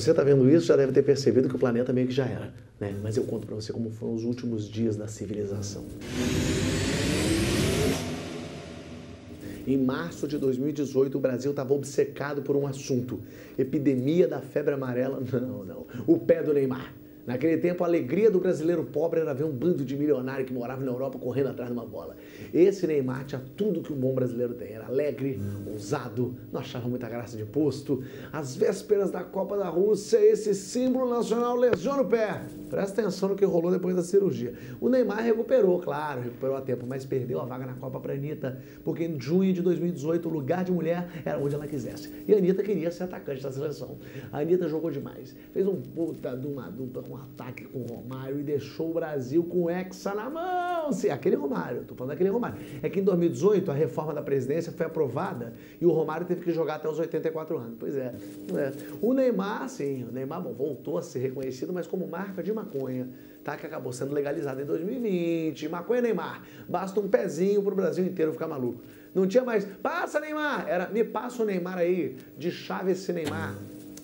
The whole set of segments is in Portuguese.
você está vendo isso, já deve ter percebido que o planeta meio que já era. Né? Mas eu conto para você como foram os últimos dias da civilização. Em março de 2018, o Brasil estava obcecado por um assunto: epidemia da febre amarela. Não, não. O pé do Neymar. Naquele tempo, a alegria do brasileiro pobre era ver um bando de milionário que morava na Europa correndo atrás de uma bola. Esse Neymar tinha tudo que um bom brasileiro tem. Era alegre, ousado, não achava muita graça de posto. Às vésperas da Copa da Rússia, esse símbolo nacional lesiona o pé. Presta atenção no que rolou depois da cirurgia. O Neymar recuperou, claro, recuperou a tempo, mas perdeu a vaga na Copa para Anitta, porque em junho de 2018 o lugar de mulher era onde ela quisesse. E a Anitta queria ser atacante da seleção. A Anitta jogou demais. Fez um puta de uma dupla com um ataque com o Romário e deixou o Brasil com o Hexa na mão. Sim, aquele Romário, tô falando daquele Romário. É que em 2018 a reforma da presidência foi aprovada e o Romário teve que jogar até os 84 anos. Pois é. é. O Neymar, sim, o Neymar bom, voltou a ser reconhecido, mas como marca de maconha. Tá, que acabou sendo legalizado em 2020. Maconha Neymar. Basta um pezinho pro Brasil inteiro ficar maluco. Não tinha mais, passa Neymar, era me passa o Neymar aí, de chave esse Neymar.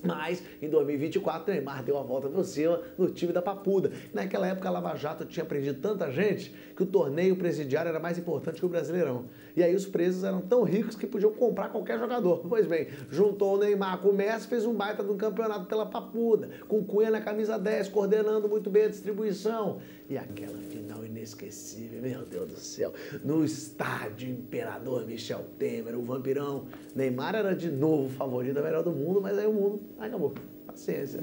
Mas em 2024, Neymar deu a volta por cima no time da Papuda. Naquela época, a Lava Jato tinha prendido tanta gente que o torneio presidiário era mais importante que o Brasileirão. E aí os presos eram tão ricos que podiam comprar qualquer jogador. Pois bem, juntou o Neymar com o Messi, fez um baita de um campeonato pela Papuda, com Cunha na camisa 10, coordenando muito bem a distribuição. E aquela final inesquecível, meu Deus do céu, no estádio Imperador Michel Temer, o vampirão. Neymar era de novo favorito, melhor do mundo, mas aí o mundo acabou. Paciência?